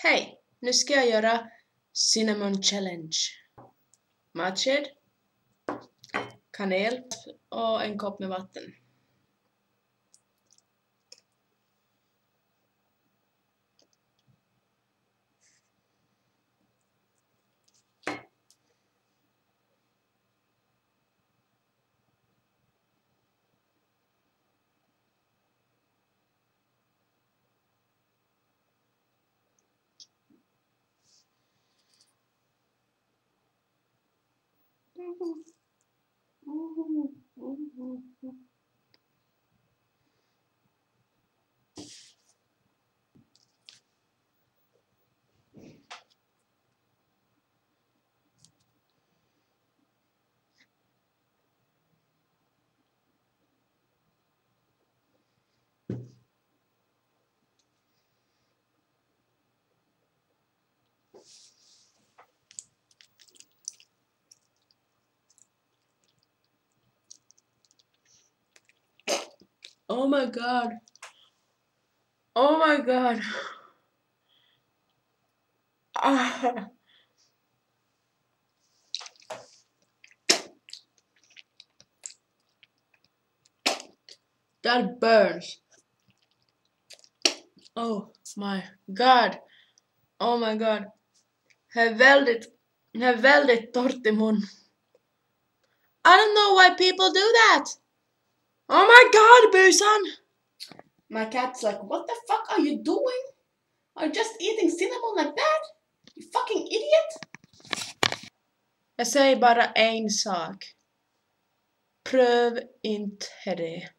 Hej! Nu ska jag göra Cinnamon Challenge. Matsked, kanel och en kopp med vatten. you Oh my god. Oh my god. Ah. That burns. Oh my god. Oh my god. Torrt i mun. I don't know why people do that. Oh my god, busan! My cat's like, what the fuck are you doing? Are you just eating cinnamon like that? You fucking idiot! Jag säger bara en sak. Pröv inte det.